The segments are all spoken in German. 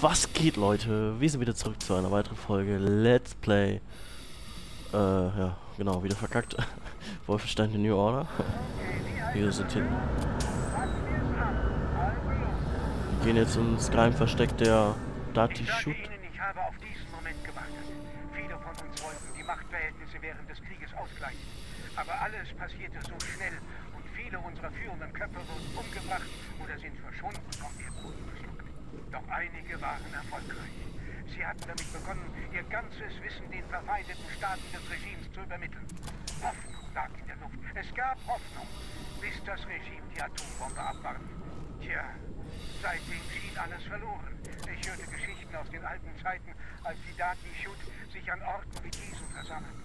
Was geht, Leute? Wir sind wieder zurück zu einer weiteren Folge Let's Play. Äh, ja, genau, wieder verkackt. Wolfenstein The New Order. Wir sind hier. Wir gehen jetzt ins Geheimversteck der Dati Shoot. Ich habe auf diesen Moment gewartet. Viele von uns wollten die Machtverhältnisse während des Krieges ausgleichen. Aber alles passierte so schnell und viele unserer führenden Köpfe wurden umgebracht oder sind verschwunden vom Erdboden. Doch einige waren erfolgreich. Sie hatten damit begonnen, ihr ganzes Wissen den verfeindeten Staaten des Regimes zu übermitteln. Hoffnung lag in der Luft. Es gab Hoffnung, bis das Regime die Atombombe abwarf. Tja, seitdem schien alles verloren. Ich hörte Geschichten aus den alten Zeiten, als die Dati-Shoot sich an Orten wie diesen versammelten.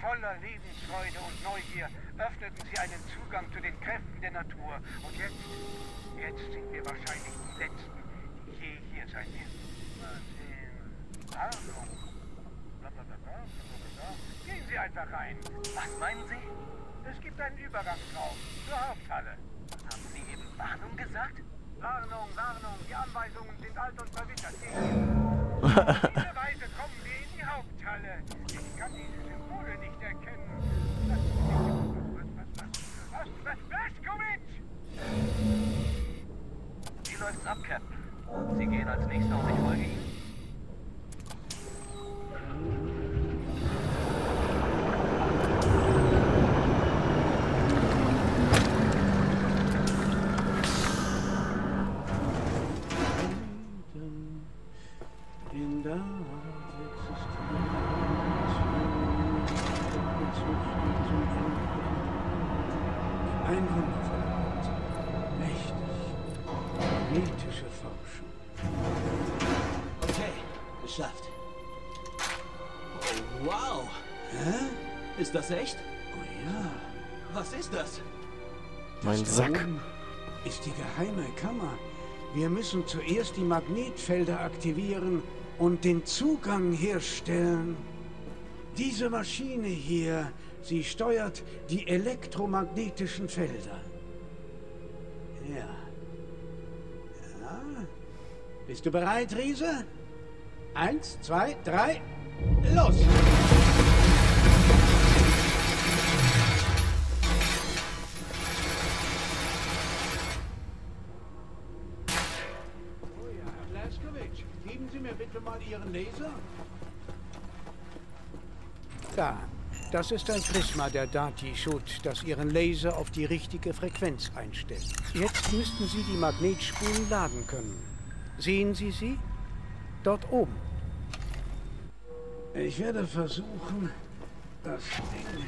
Voller Lebensfreude und Neugier öffneten sie einen Zugang zu den Kräften der Natur. Und jetzt, jetzt sind wir wahrscheinlich die Letzten, die je hier sein werden. Mal sehen. Warnung. Blablabla, blablabla. Gehen Sie einfach rein. Was meinen Sie? Es gibt einen Übergangsraum zur Haupthalle. Haben Sie eben Warnung gesagt? Warnung, Warnung, die Anweisungen sind alt und verwittert. Auf diese Weise kommen wir in die Haupthalle. Ich kann diese Symbole nicht erkennen. Was, was, was, was, was! Wie läuft's ab, Captain? Sie gehen als nächster und ich folge Ihnen? Geschafft. Oh, wow. Hä? Ist das echt? Oh ja. Was ist das? Mein Da Sack. ist die geheime Kammer. Wir müssen zuerst die Magnetfelder aktivieren und den Zugang herstellen. Diese Maschine hier, sie steuert die elektromagnetischen Felder. Ja. Ja. Bist du bereit, Riese? Eins, zwei, drei, los! Oh ja, Herr Blaskowitsch, geben Sie mir bitte mal Ihren Laser. Da, das ist ein Prisma der Dati-Shoot, das Ihren Laser auf die richtige Frequenz einstellt. Jetzt müssten Sie die Magnetspulen laden können. Sehen Sie sie? Dort oben. Ich werde versuchen, das Ding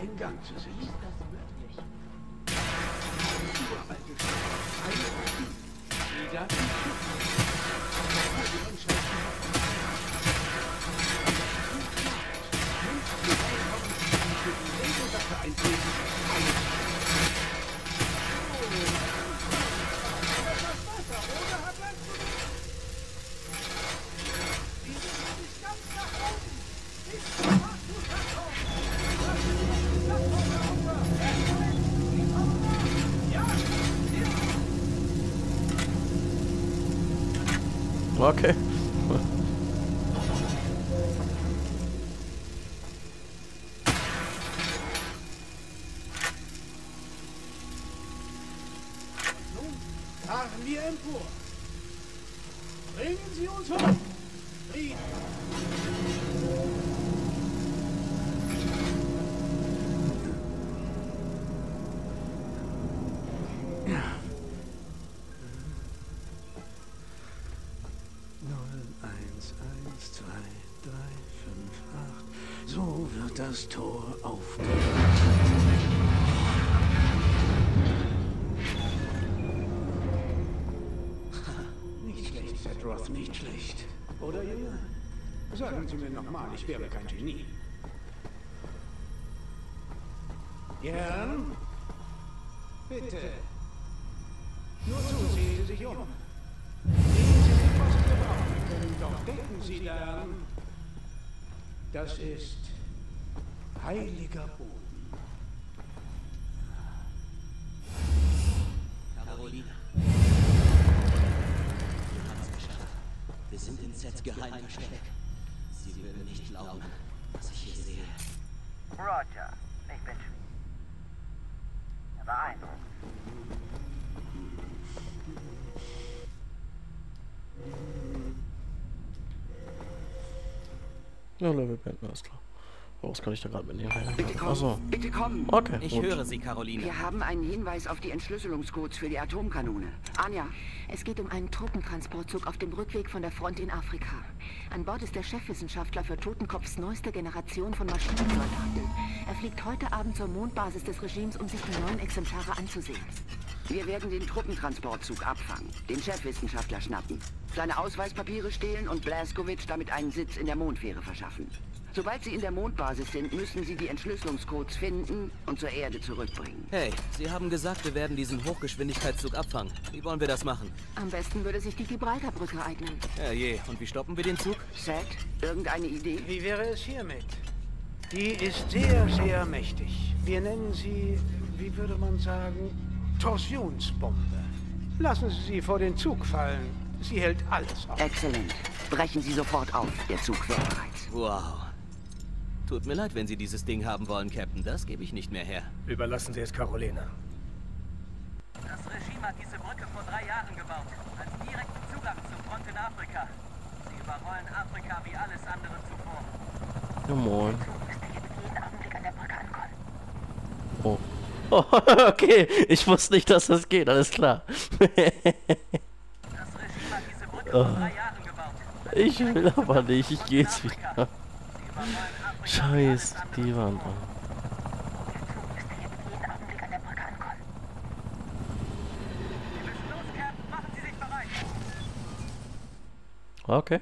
in Gang zu setzen. Uralte Okay. Das Tor aufgehen. Nicht schlecht, Fedroth, nicht schlecht. Oder, Junge? Sagen Sie mir nochmal, ich wäre kein Genie. Gern? Bitte. Nur tun Sie Sie sich um. Sehen Sie was wir brauchen können, doch denken Sie daran. Das ist heiliger Boden. Carolina. Wir haben es geschafft. KIZ geheim versteckt. Sie würden nicht glauben, was ich hier sehe. Roger, ich bin Schmied. Beeindruckend. Ja, Level beenden, alles klar. Oh, was kann ich da gerade mitnehmen? Bitte komm, Achso. bitte komm. Okay, Ich gut. höre Sie, Caroline. Wir haben einen Hinweis auf die Entschlüsselungscodes für die Atomkanone. Anja, Es geht um einen Truppentransportzug auf dem Rückweg von der Front in Afrika. An Bord ist der Chefwissenschaftler für Totenkopfs neueste Generation von Maschinensoldaten. Er fliegt heute Abend zur Mondbasis des Regimes, um sich die neuen Exemplare anzusehen. wir werden den Truppentransportzug abfangen, den Chefwissenschaftler schnappen, seine Ausweispapiere stehlen und Blaskowitz damit einen Sitz in der Mondfähre verschaffen. Sobald Sie in der Mondbasis sind, müssen Sie die Entschlüsselungscodes finden und zur Erde zurückbringen. Hey, Sie haben gesagt, wir werden diesen Hochgeschwindigkeitszug abfangen. Wie wollen wir das machen? Am besten würde sich die Gibraltarbrücke eignen. Herrje, und wie stoppen wir den Zug? Seth, irgendeine Idee? Wie wäre es hiermit? Die ist sehr, sehr mächtig. Wir nennen sie, wie würde man sagen, Torsionsbombe. Lassen Sie sie vor den Zug fallen. Sie hält alles auf. Exzellent. Brechen Sie sofort auf. Der Zug wäre bereit. Wow. Tut mir leid, wenn Sie dieses Ding haben wollen, Captain. Das gebe ich nicht mehr her. Überlassen Sie es Carolina. Das Regime hat diese Brücke vor drei Jahren gebaut. Als direkten Zugang zur Front in Afrika. Sie überrollen Afrika wie alles andere zuvor. Ja, moin. Oh. Oh, okay. Ich wusste nicht, dass das geht. Alles klar. Das Regime hat diese Brücke vor drei Jahren gebaut. ich will aber nicht. Ich gehe jetzt wieder. Scheiß, die Wand an. Der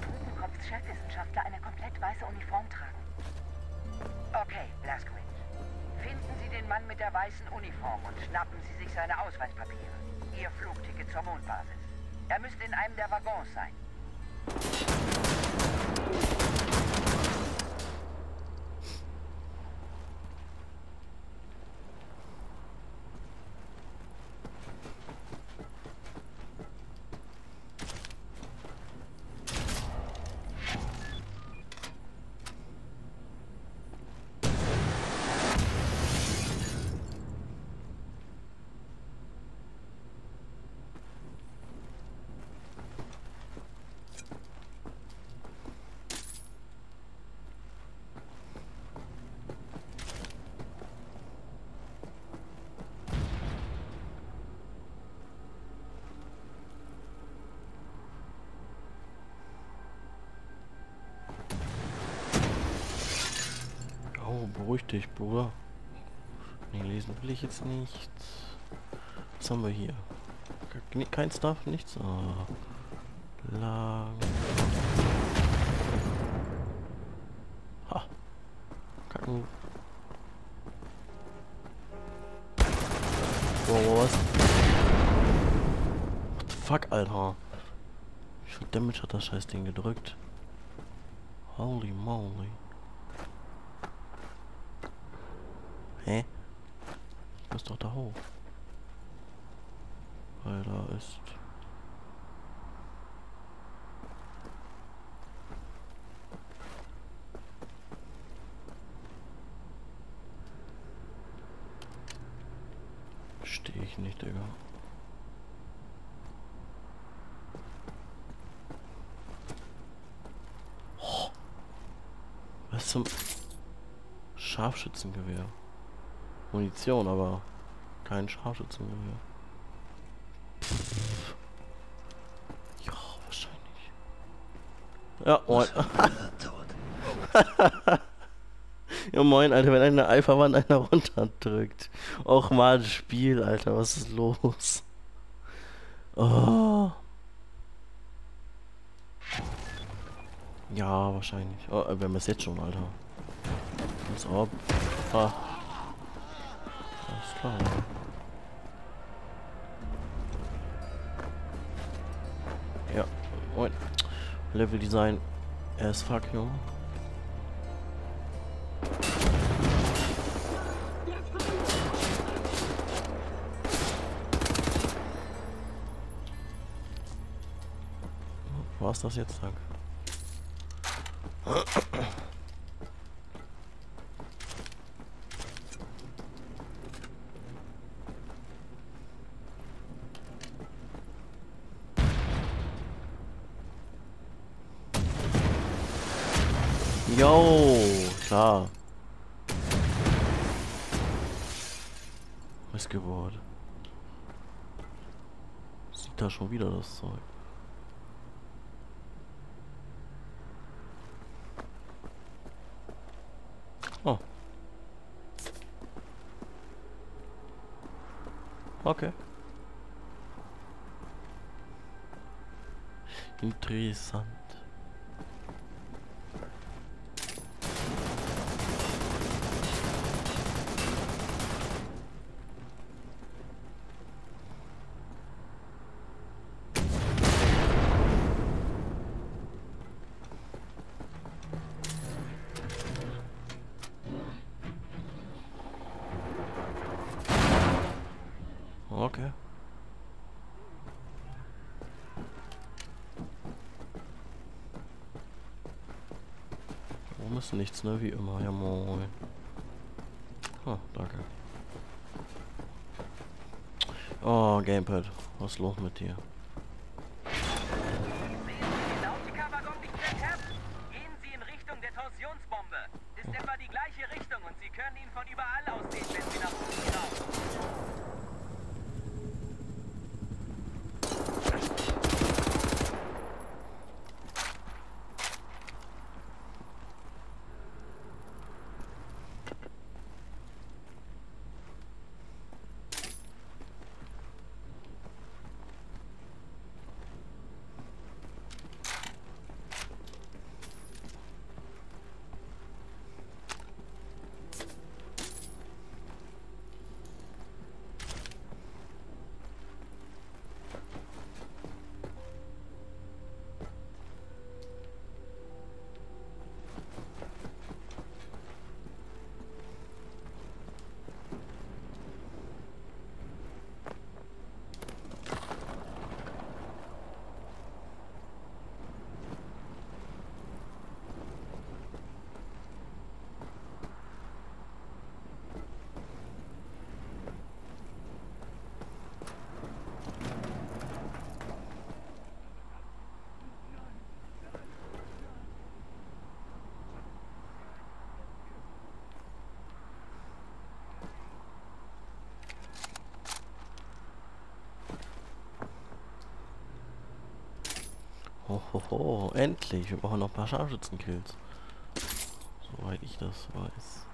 Totenkopfs Chefwissenschaftler eine komplett weiße Uniform tragen. Okay, Blaskowitz. Finden Sie den Mann mit der weißen Uniform und schnappen Sie sich seine Ausweispapiere. Ihr Flugticket zur Mondbasis. Er müsste in einem der Waggons sein. Oh, beruhig dich, Bruder. Nee, lesen will ich jetzt nicht. Was haben wir hier? Ke- Kein Stuff, nichts. Ah. Lang. Ha. Kacken. Wow, was? What the fuck, Alter? Wie viel Damage hat das scheiß Ding gedrückt? Holy moly. Hä? Ich muss doch da hoch. Weil da ist... Stehe ich nicht, Digga. Oh. Was zum Scharfschützengewehr? Munition, aber kein Scharfschützengewehr. Pff. Ja, wahrscheinlich. Ja, moin. ja moin, Alter, wenn eine Alpha-Wand einer runterdrückt. Och mal, das Spiel, Alter, was ist los? Oh. Ja, wahrscheinlich. Oh, wir haben es jetzt schon, Alter. Als ob. Ah. Klar. Ja, moin. Level Design as fuck, Junge. War's das jetzt, danke. Jo, klar. Missgeburt. Sieht da schon wieder das Zeug. Oh. Okay. Interessant. Ist nichts, ne? Wie immer. Ja, moin. Ah, danke. Oh, Gamepad. Was ist los mit dir? Den Nautica-Waggon nicht enthemmt. Gehen Sie in Richtung der Torsionsbombe. Ist etwa die gleiche Richtung und Sie können ihn von überall aus sehen, wenn Sie nach oben schauen. Hohoho, endlich. Wir brauchen noch ein paar Scharfschützenkills. Soweit ich das weiß.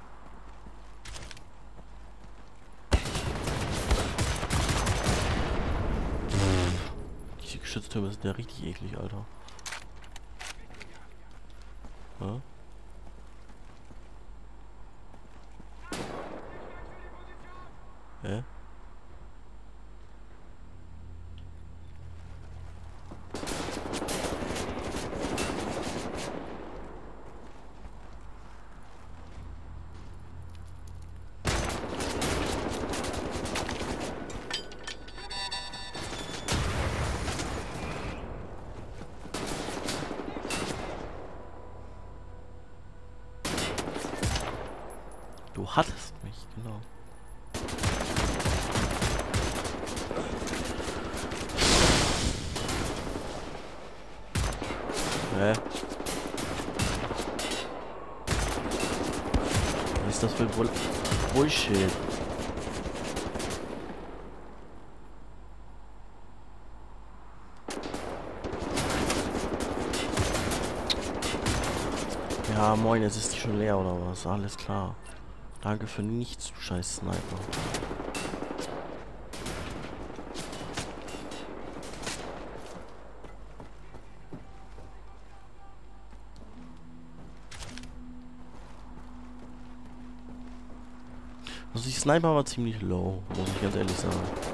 Die Geschütztürme sind ja richtig eklig, Alter. Ja? Hä? Du hattest mich, genau. Hä? Was ist das für Bull Bullshit? Ja, moin, jetzt ist schon leer oder was? Alles klar. Danke für nichts, du scheiß Sniper. Sniper war ziemlich low, muss ich ganz ehrlich sagen.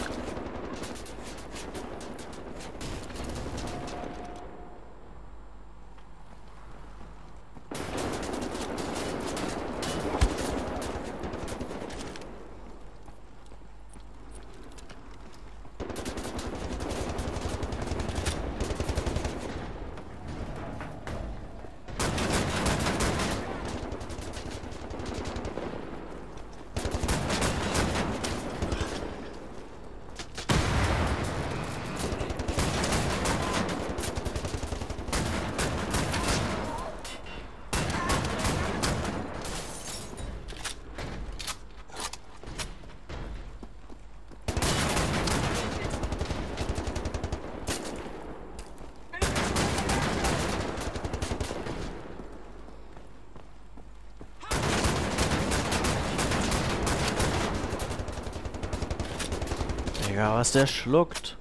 Digga, was der schluckt.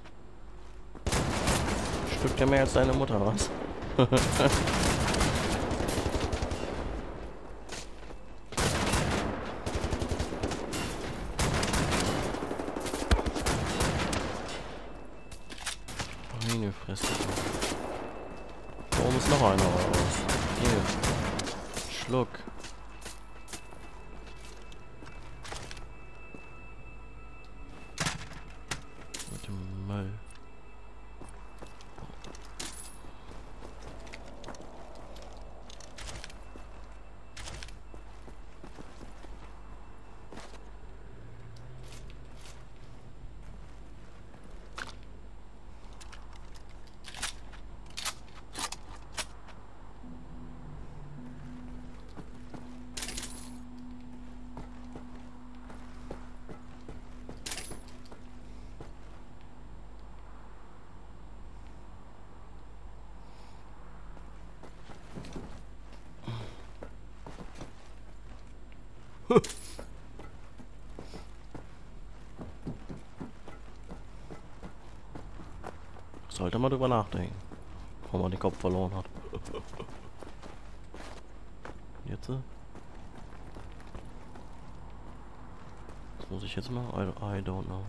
Schluckt ja mehr als deine Mutter, was? Meine Fresse. Warum ist noch einer raus? Hier. Schluck. Mit dem Müll. Man drüber nachdenken. Bevor man den Kopf verloren hat. Jetzt? äh? Was muss ich jetzt? I, I don't know.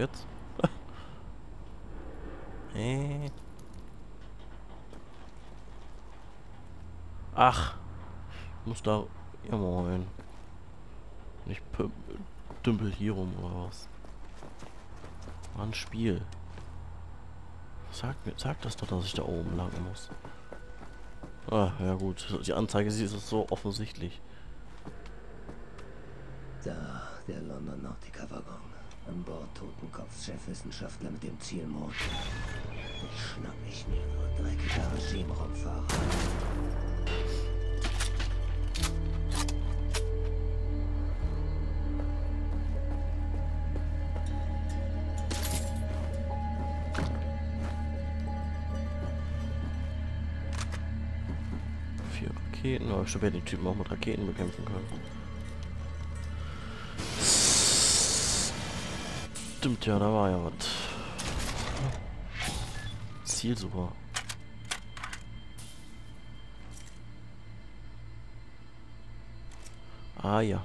Jetzt? äh. Ach. Ich muss da... Ja moin. Nicht pü- dümpel hier rum oder was? War ein Spiel. Sag mir, sag das doch, dass ich da oben lang muss. Ah, ja gut. Die Anzeige sie ist es so offensichtlich. Da, der London Nautica-Waggon. An Bord Totenkopfs Chefwissenschaftler mit dem Ziel Mond. Ich schnapp mich mir nur dreckiger Regime-Raumfahrer. Raketen. Aber ich ja die Typen auch mit Raketen bekämpfen können. Stimmt ja, da war ja was. Ziel super. Ah ja.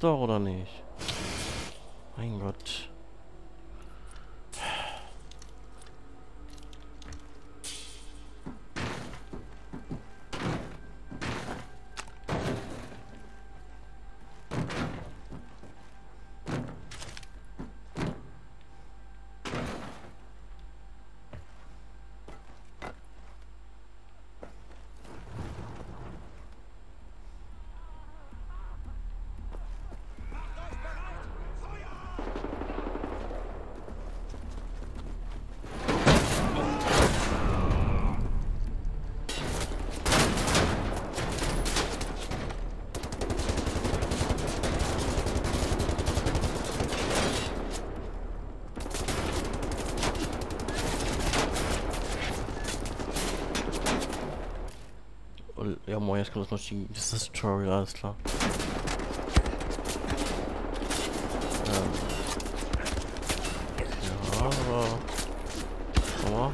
doch oder nicht? Mein Gott. Jetzt kommt das noch die, das ist das Tutorial, alles klar. Ähm. Ja, aber... Schau mal.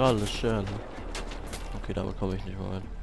Alles schön. Okay, damit komme ich nicht mehr rein.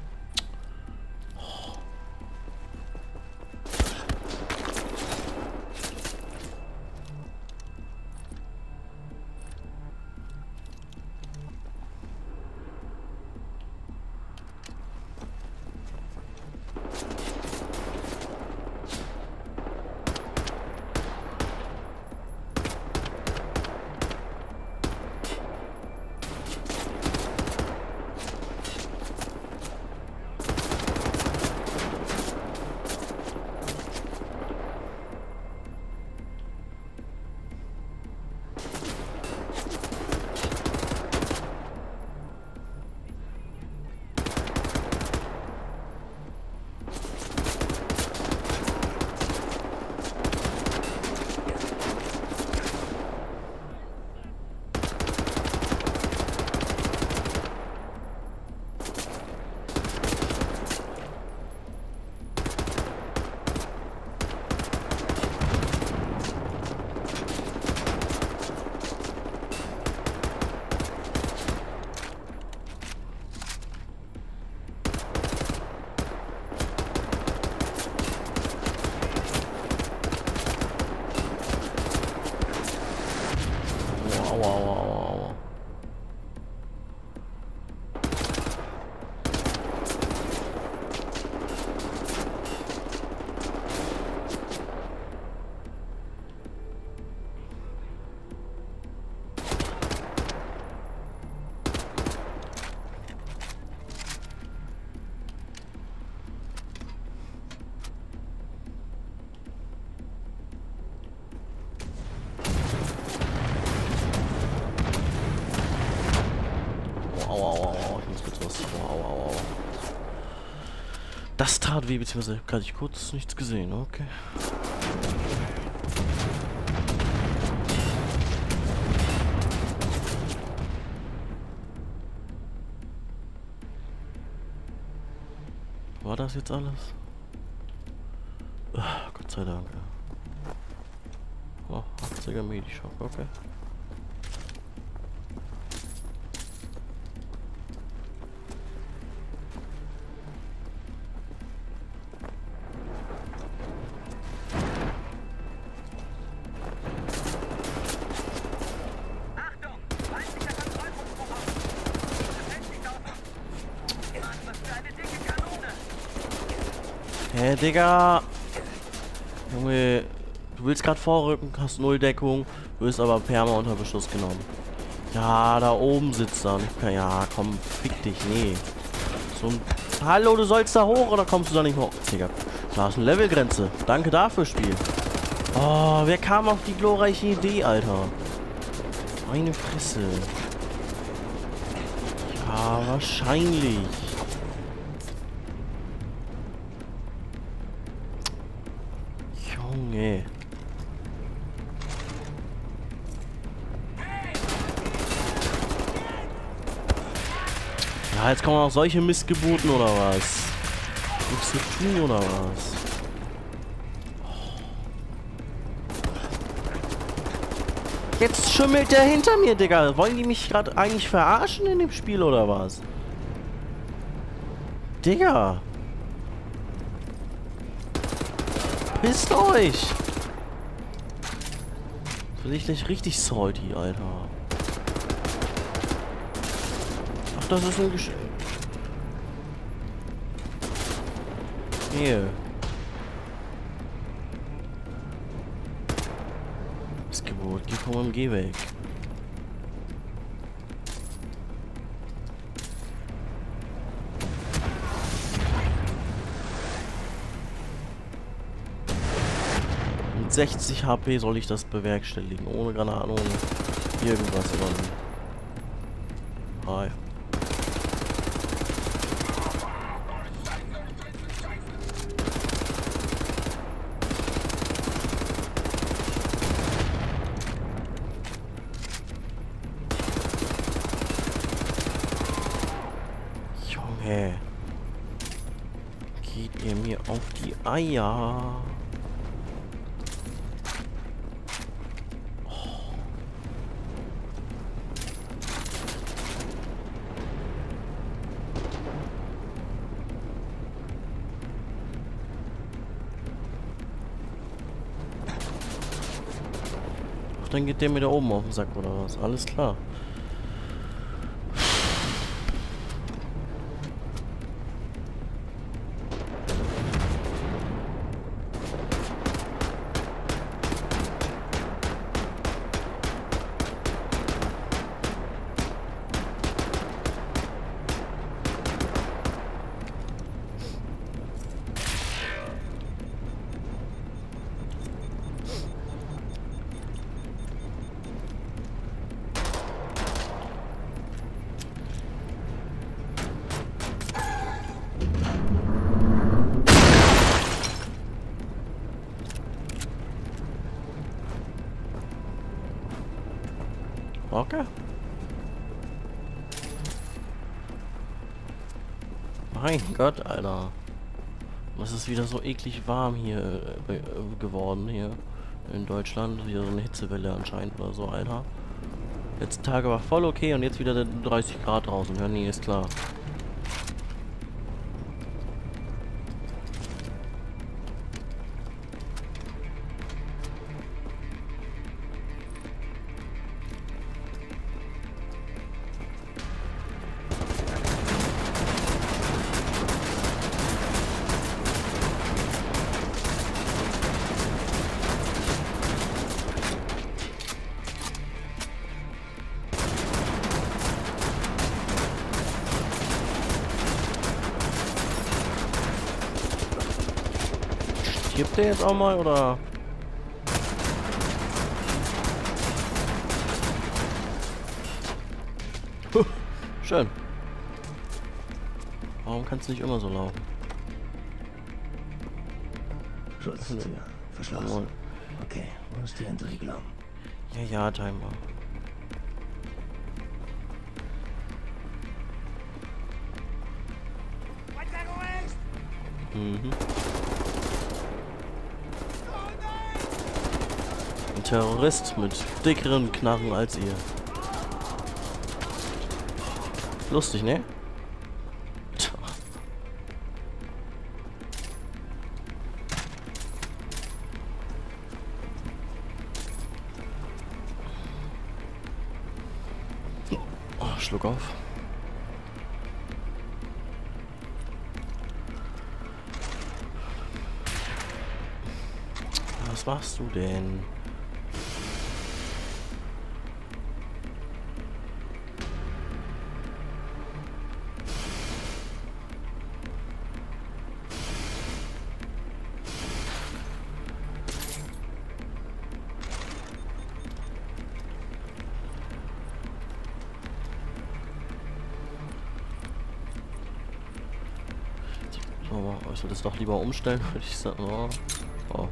Tat weh, beziehungsweise gerade ich kurz nichts gesehen, okay. War das jetzt alles? Ah, Gott sei Dank. Oh, 80er Medishop, okay. Digga? Junge, du willst gerade vorrücken, hast null Deckung, wirst aber Perma unter Beschuss genommen. Ja, da oben sitzt er. Per- Ja, komm, fick dich, nee. So ein... Hallo, du sollst da hoch oder kommst du da nicht hoch? Digga, da ist eine Levelgrenze. Danke dafür, Spiel. Oh, wer kam auf die glorreiche Idee, Alter? Meine Fresse. Ja, wahrscheinlich. Nee. Ja, jetzt kommen auch solche Missgeburten oder was? Nichts zu tun oder was? Jetzt schimmelt der hinter mir, Digga. Wollen die mich gerade eigentlich verarschen in dem Spiel oder was? Digga. Pisst euch. Offensichtlich richtig salty, Alter. Ach, das ist ein Gesch... Hier. Missgeburt, geh vom MG weg. 60 HP soll ich das bewerkstelligen, ohne Granaten, ohne irgendwas. Oder? Hi. Junge. Geht ihr mir auf die Eier? Dann geht der mir da oben auf den Sack oder was? Alles klar. Mein Gott, Alter. Was ist wieder so eklig warm hier äh, äh, geworden hier in Deutschland. Wieder so eine Hitzewelle anscheinend oder so, Alter. Letzte Tage war voll okay und jetzt wieder 30 Grad draußen. Ja, nee, ist klar. Jetzt auch mal oder? Huh, Schön. Warum kannst du nicht immer so laufen? Schutztür. Verschlossen. Okay, wo ist die Entriegelung? Ja, ja, Timer. Mhm. Terrorist mit dickeren Knarren als ihr. Lustig, ne? Tja. Oh, Schluck auf. Was machst du denn? So, ich soll das doch lieber umstellen, würde ich sagen. Oh. oh.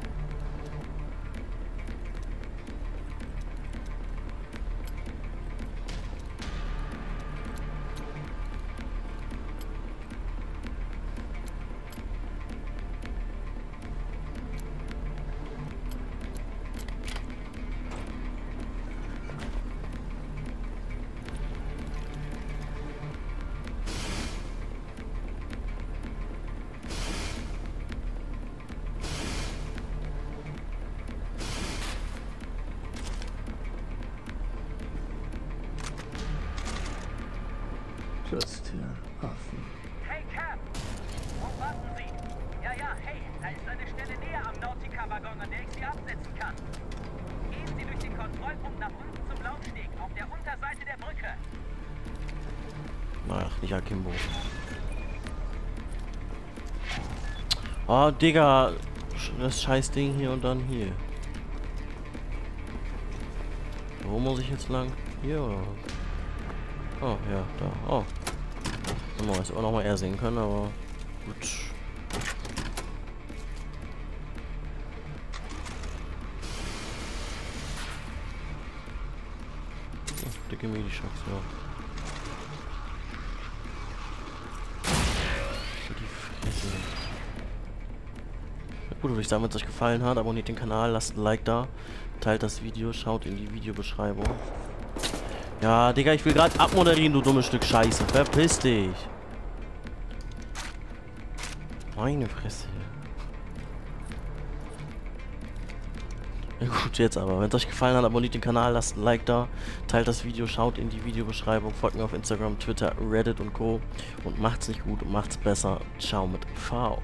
Oh, Digga. Das scheiß Ding hier und dann hier. Wo muss ich jetzt lang? Hier oder was? Oh, ja, da. Oh. Man hätte auch noch mal eher sehen können, aber gut. Dicke Medi-Schocks, ja. Gut, würde ich sagen, wenn es euch gefallen hat, abonniert den Kanal, lasst ein Like da, teilt das Video, schaut in die Videobeschreibung. Ja, Digga, ich will gerade abmoderieren, du dummes Stück Scheiße. Verpiss dich. Meine Fresse. Ja gut, jetzt aber. Wenn es euch gefallen hat, abonniert den Kanal, lasst ein Like da, teilt das Video, schaut in die Videobeschreibung, folgt mir auf Instagram, Twitter, Reddit und Co. Und macht's nicht gut und macht's besser. Ciao mit V.